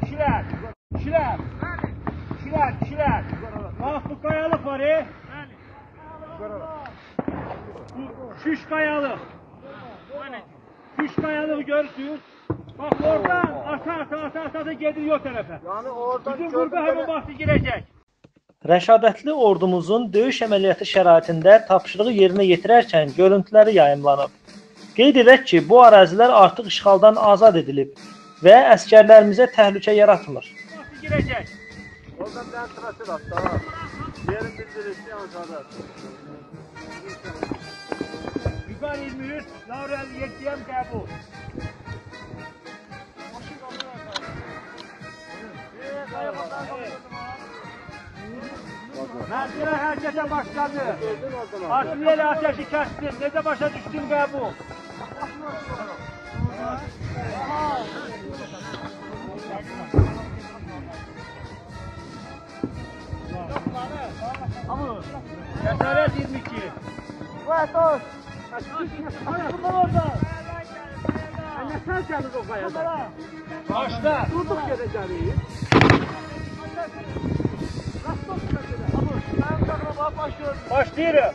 kişilər, kişilər, kişilər. Bəli. Kişilər, kişilər. Bax bu qayalıq var, e? Bəli. Bu şiş qayalıq. Bəli. Şiş qayalıq görürsünüz. Bax oradan ata ata ata ata da gedir yol tərəfə. Yəni oradan Bizim qurba həmin vaxtı girəcək. Rəşadətli ordumuzun döyüş əməliyyatı şəraitində tapşırığı yerinə yetirərkən görüntüləri yayımlanıb. Qeyd edək ki, bu ərazilər artıq işğaldan azad edilib. ve əsgərlərimizə təhlükə yaratmır. Girəcək. Orada bir dənə trasi var, tamam. Yerin bildirisi aşağıda. Biber İzmir, Laurel Cəsarət 22. Vatoş. Buradan orada. Ne sen geldin o kayada? Başla. Durduk yere geliyor. Başlayırıq.